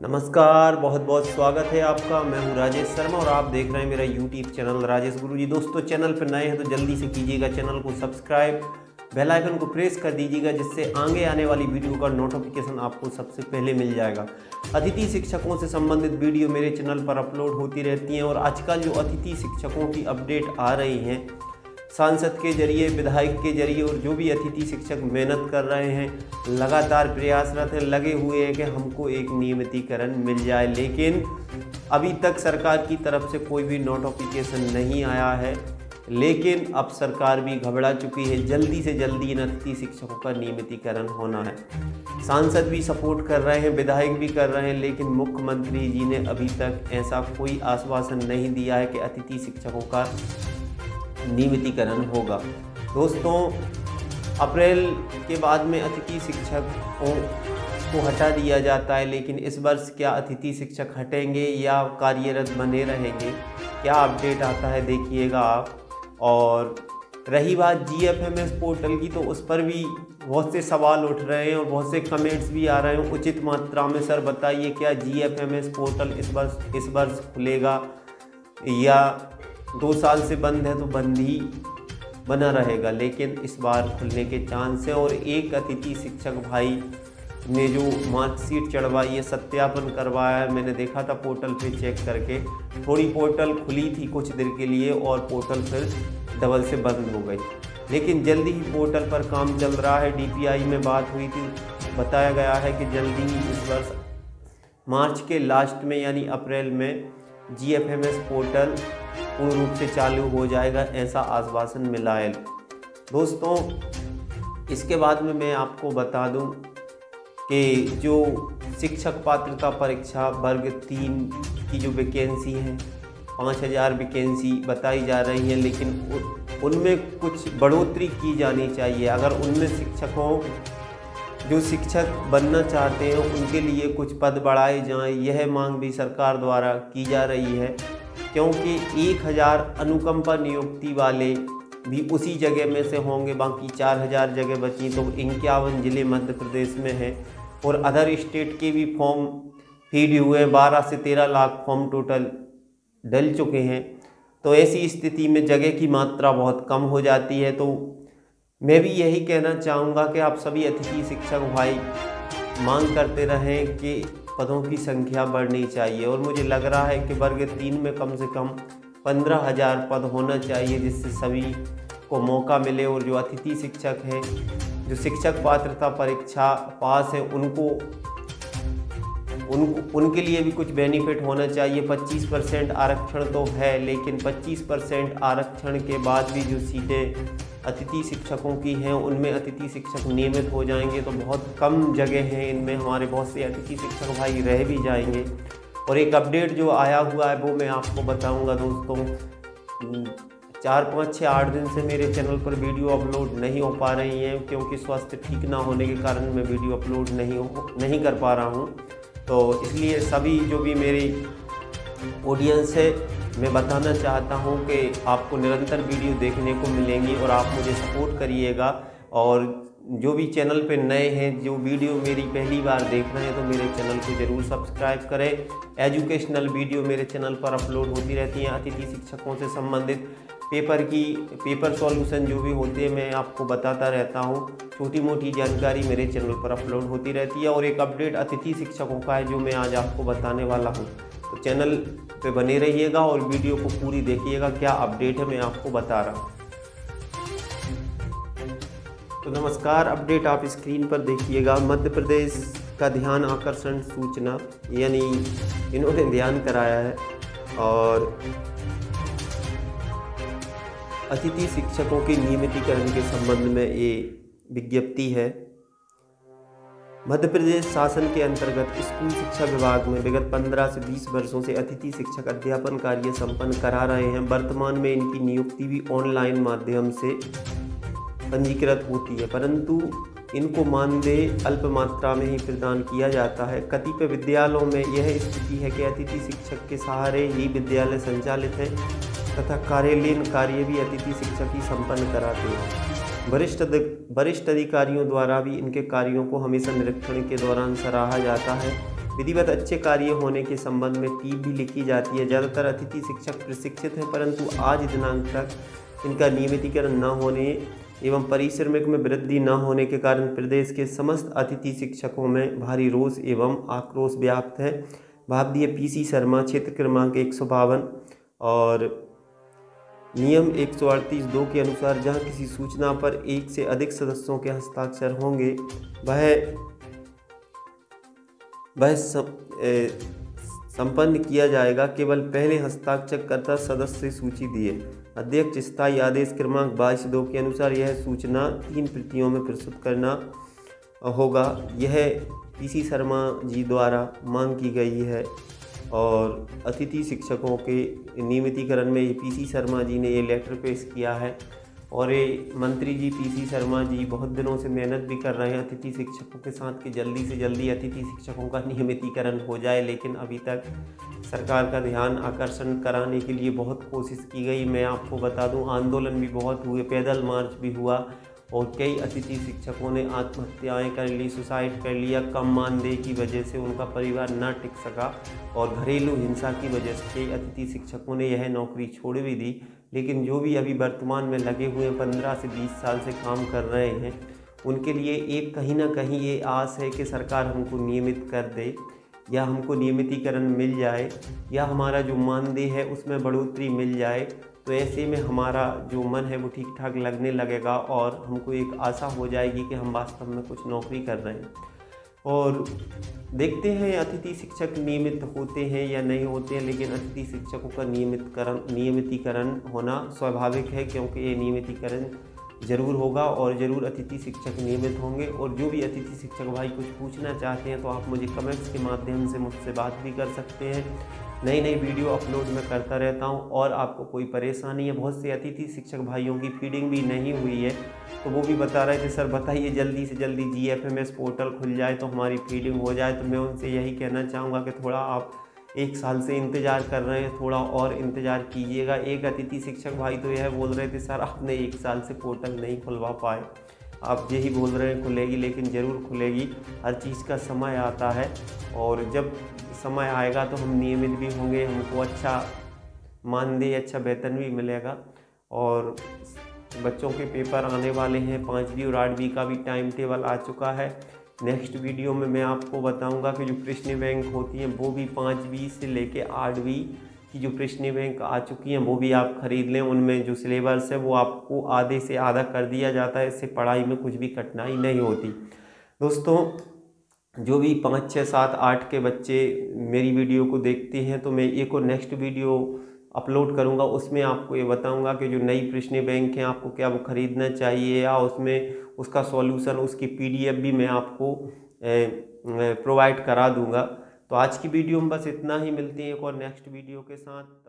नमस्कार बहुत बहुत स्वागत है आपका। मैं हूँ राजेश शर्मा और आप देख रहे हैं मेरा यूट्यूब चैनल राजेश गुरु जी। दोस्तों, चैनल पर नए हैं तो जल्दी से कीजिएगा चैनल को सब्सक्राइब, बेल आइकन को प्रेस कर दीजिएगा जिससे आगे आने वाली वीडियो का नोटिफिकेशन आपको सबसे पहले मिल जाएगा। अतिथि शिक्षकों से संबंधित वीडियो मेरे चैनल पर अपलोड होती रहती हैं और आजकल जो अतिथि शिक्षकों की अपडेट आ रही हैं सांसद के ज़रिए, विधायक के ज़रिए और जो भी अतिथि शिक्षक मेहनत कर रहे हैं, लगातार प्रयासरत हैं, लगे हुए हैं कि हमको एक नियमितीकरण मिल जाए। लेकिन अभी तक सरकार की तरफ़ से कोई भी नोटिफिकेशन नहीं आया है। लेकिन अब सरकार भी घबरा चुकी है। जल्दी से जल्दी इन अतिथि शिक्षकों का नियमितीकरण होना है। सांसद भी सपोर्ट कर रहे हैं, विधायक भी कर रहे हैं, लेकिन मुख्यमंत्री जी ने अभी तक ऐसा कोई आश्वासन नहीं दिया है कि अतिथि शिक्षकों का नियमितीकरण होगा। दोस्तों, अप्रैल के बाद में अतिथि शिक्षकों को हटा दिया जाता है, लेकिन इस वर्ष क्या अतिथि शिक्षक हटेंगे या कार्यरत बने रहेंगे? क्या अपडेट आता है देखिएगा आप। और रही बात G F M S portal की तो उस पर भी बहुत से सवाल उठ रहे हैं और बहुत से कमेंट्स भी आ रहे हैं। उचित मात्रा में सर बताइए, क्या G F M S portal इस वर्ष इस वर्ष खुलेगा या दो साल से बंद है तो बंद ही बना रहेगा। लेकिन इस बार खुलने के चांस है और एक अतिथि शिक्षक भाई ने जो मार्कशीट चढ़वाई है, सत्यापन करवाया मैंने देखा था पोर्टल पे चेक करके। थोड़ी पोर्टल खुली थी कुछ देर के लिए और पोर्टल फिर डबल से बंद हो गई। लेकिन जल्दी ही पोर्टल पर काम चल रहा है। डीपीआई में बात हुई थी, बताया गया है कि जल्दी ही इस वर्ष मार्च के लास्ट में, यानी अप्रैल में जीएफएमएस पोर्टल पूर्ण रूप से चालू हो जाएगा, ऐसा आश्वासन मिला है। दोस्तों, इसके बाद में मैं आपको बता दूँ कि जो शिक्षक पात्रता परीक्षा वर्ग तीन की जो वैकेंसी है, पाँच हज़ार वैकेंसी बताई जा रही है, लेकिन उनमें कुछ बढ़ोतरी की जानी चाहिए। अगर उनमें शिक्षकों जो शिक्षक बनना चाहते हैं, उनके लिए कुछ पद बढ़ाए जाएँ। यह मांग भी सरकार द्वारा की जा रही है, क्योंकि एक हज़ार अनुकंपा नियुक्ति वाले भी उसी जगह में से होंगे, बाकी चार हज़ार जगह बची तो इक्यावन ज़िले मध्य प्रदेश में हैं और अदर स्टेट के भी फॉर्म फ़ीड हुए हैं। बारह से तेरह लाख फॉर्म टोटल डल चुके हैं। तो ऐसी स्थिति में जगह की मात्रा बहुत कम हो जाती है तो मैं भी यही कहना चाहूँगा कि आप सभी अतिथि शिक्षक भाई, मांग करते रहें कि पदों की संख्या बढ़नी चाहिए। और मुझे लग रहा है कि वर्ग तीन में कम से कम पंद्रह हज़ार पद होना चाहिए, जिससे सभी को मौका मिले। और जो अतिथि शिक्षक हैं, जो शिक्षक पात्रता परीक्षा पास है, उनको, उन, उनके लिए भी कुछ बेनिफिट होना चाहिए। 25 परसेंट आरक्षण तो है, लेकिन 25 परसेंट आरक्षण के बाद भी जो सीटें अतिथि शिक्षकों की हैं, उनमें अतिथि शिक्षक नियमित हो जाएँगे तो बहुत कम जगह हैं इनमें, हमारे बहुत से अतिथि शिक्षक भाई रह भी जाएँगे। और एक अपडेट जो आया हुआ है वो मैं आपको बताऊँगा दोस्तों। चार पाँच छः आठ दिन से मेरे चैनल पर वीडियो अपलोड नहीं हो पा रही हैं, क्योंकि स्वास्थ्य ठीक ना होने के कारण मैं वीडियो अपलोड नहीं हो, नहीं कर पा रहा हूँ। तो इसलिए सभी जो भी मेरी ऑडियंस है मैं बताना चाहता हूँ कि आपको निरंतर वीडियो देखने को मिलेंगी और आप मुझे सपोर्ट करिएगा। और जो भी चैनल पे नए हैं, जो वीडियो मेरी पहली बार देख रहे हैं तो मेरे चैनल को ज़रूर सब्सक्राइब करें। एजुकेशनल वीडियो मेरे चैनल पर अपलोड होती रहती हैं, अतिथि शिक्षकों से संबंधित। पेपर की, पेपर सॉल्यूशन जो भी होते हैं, मैं आपको बताता रहता हूँ। छोटी मोटी जानकारी मेरे चैनल पर अपलोड होती रहती है और एक अपडेट अतिथि शिक्षकों का है, जो मैं आज आपको बताने वाला हूँ। तो चैनल पे बने रहिएगा और वीडियो को पूरी देखिएगा। क्या अपडेट है मैं आपको बता रहा हूँ। तो नमस्कार, अपडेट आप स्क्रीन पर देखिएगा। मध्य प्रदेश का ध्यान आकर्षण सूचना, यानी इन्होंने ध्यान कराया है और अतिथि शिक्षकों के नियमितीकरण के संबंध में ये विज्ञप्ति है। मध्य प्रदेश शासन के अंतर्गत स्कूल शिक्षा विभाग में विगत 15 से 20 वर्षों से अतिथि शिक्षक अध्यापन कार्य संपन्न करा रहे हैं। वर्तमान में इनकी नियुक्ति भी ऑनलाइन माध्यम से पंजीकृत होती है, परंतु इनको मानदेय अल्प मात्रा में ही प्रदान किया जाता है। कतिपय विद्यालयों में यह स्थिति है कि अतिथि शिक्षक के सहारे ही विद्यालय संचालित हैं तथा कार्यालयीन कार्य भी अतिथि शिक्षक ही संपन्न कराते हैं। वरिष्ठ वरिष्ठ अधिकारियों द्वारा भी इनके कार्यों को हमेशा निरीक्षण के दौरान सराहा जाता है। विधिवत अच्छे कार्य होने के संबंध में टीप भी लिखी जाती है। ज़्यादातर अतिथि शिक्षक प्रशिक्षित हैं, परंतु आज दिनांक तक इनका नियमितीकरण न होने एवं परिश्रमिक में वृद्धि न होने के कारण प्रदेश के समस्त अतिथि शिक्षकों में भारी रोष एवं आक्रोश व्याप्त है। भाव दिए पीसी शर्मा क्षेत्र क्रमांक एक सौ बावन और नियम एक सौ अड़तीस दो के अनुसार जहाँ किसी सूचना पर एक से अधिक सदस्यों के हस्ताक्षर होंगे, वह वह संपन्न किया जाएगा। केवल पहले हस्ताक्षरकर्ता सदस्य सूची दिए। अध्यक्ष स्थायी आदेश क्रमांक बाईस दो के अनुसार यह सूचना तीन प्रतियों में प्रस्तुत करना होगा। यह पीसी शर्मा जी द्वारा मांग की गई है। और अतिथि शिक्षकों के नियमितीकरण में पीसी शर्मा जी ने ये लेटर पेश किया है। और ये मंत्री जी पीसी शर्मा जी बहुत दिनों से मेहनत भी कर रहे हैं अतिथि शिक्षकों के साथ कि जल्दी से जल्दी अतिथि शिक्षकों का नियमितीकरण हो जाए, लेकिन अभी तक सरकार का ध्यान आकर्षण कराने के लिए बहुत कोशिश की गई। मैं आपको बता दूँ, आंदोलन भी बहुत हुए, पैदल मार्च भी हुआ। और कई अतिथि शिक्षकों ने आत्महत्याएँ कर ली, सुसाइड कर लिया। कम मानदेय की वजह से उनका परिवार न टिक सका और घरेलू हिंसा की वजह से कई अतिथि शिक्षकों ने यह नौकरी छोड़ भी दी। लेकिन जो भी अभी वर्तमान में लगे हुए पंद्रह से बीस साल से काम कर रहे हैं, उनके लिए एक कहीं ना कहीं ये आस है कि सरकार हमको नियमित कर दे या हमको नियमितीकरण मिल जाए या हमारा जो मानदेय है उसमें बढ़ोतरी मिल जाए। तो ऐसे में हमारा जो मन है वो ठीक ठाक लगने लगेगा और हमको एक आशा हो जाएगी कि हम वास्तव में कुछ नौकरी कर रहे हैं। और देखते हैं अतिथि शिक्षक नियमित होते हैं या नहीं होते हैं, लेकिन अतिथि शिक्षकों का नियमितकरण, नियमितीकरण होना स्वाभाविक है, क्योंकि ये नियमितीकरण ज़रूर होगा और ज़रूर अतिथि शिक्षक नियमित होंगे। और जो भी अतिथि शिक्षक भाई कुछ पूछना चाहते हैं तो आप मुझे कमेंट्स के माध्यम से मुझसे बात भी कर सकते हैं। नई नई वीडियो अपलोड मैं करता रहता हूँ और आपको कोई परेशानी है बहुत से अतिथि शिक्षक भाइयों की फीडिंग भी नहीं हुई है तो वो भी बता रहे थे, सर, बताइए, जल्दी से जल्दी G F M S portal खुल जाए तो हमारी फीडिंग हो जाए। तो मैं उनसे यही कहना चाहूँगा कि थोड़ा आप एक साल से इंतज़ार कर रहे हैं, थोड़ा और इंतज़ार कीजिएगा। एक अतिथि शिक्षक भाई तो यह बोल रहे थे, सर, आपने एक साल से पोर्टल नहीं खुलवा पाए। आप यही बोल रहे हैं, खुलेगी, लेकिन ज़रूर खुलेगी। हर चीज़ का समय आता है और जब समय आएगा तो हम नियमित भी होंगे, हमको अच्छा मानदेय अच्छा वेतन भी मिलेगा। और बच्चों के पेपर आने वाले हैं, पाँचवीं और आठवीं का भी टाइम टेबल आ चुका है। नेक्स्ट वीडियो में मैं आपको बताऊँगा कि जो प्रश्न बैंक होती हैं, वो भी पाँचवीं से लेके आठवीं की जो प्रश्न बैंक आ चुकी हैं, वो भी आप ख़रीद लें। उनमें जो सिलेबस है, वो आपको आधे से आधा कर दिया जाता है। इससे पढ़ाई में कुछ भी कठिनाई नहीं होती। दोस्तों, जो भी पाँच छः सात, आठ के बच्चे मेरी वीडियो को देखते हैं तो मैं एक और नेक्स्ट वीडियो अपलोड करूँगा। उसमें आपको ये बताऊँगा कि जो नई प्रश्न बैंक हैं, आपको क्या वो ख़रीदना चाहिए, या उसमें उसका सॉल्यूशन उसकी पीडीएफ भी मैं आपको प्रोवाइड करा दूँगा। तो आज की वीडियो में बस इतना ही, मिलती है एक और नेक्स्ट वीडियो के साथ।